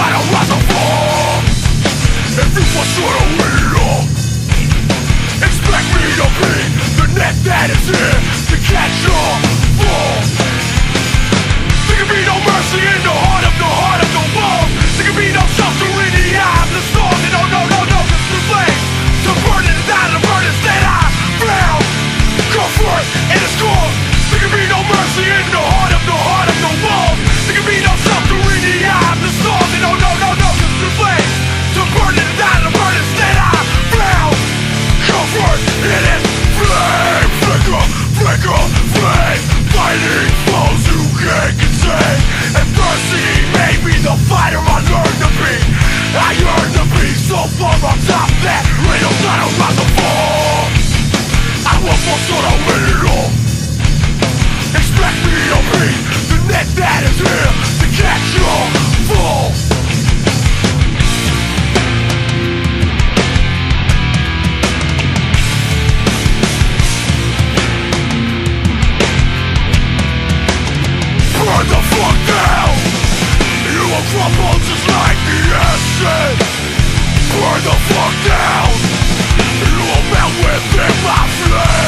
I don't of to pain And mercy. Maybe the fighter I learned to be. I yearn to be so far on top that Riddle not around the fall I will fulfill a riddle Expect me to be the net that is here. Troubles is like the acid. Burn the fuck down. It'll melt within my flame